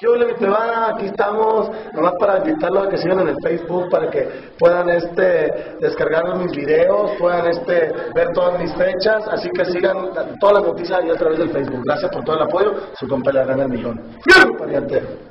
Yo le te va, aquí estamos, nomás para invitarlos a que sigan en el Facebook, para que puedan este descargar mis videos, puedan este ver todas mis fechas, así que sigan todas las noticias ahí a través del Facebook. Gracias por todo el apoyo, su compañera el millón. ¡Bien!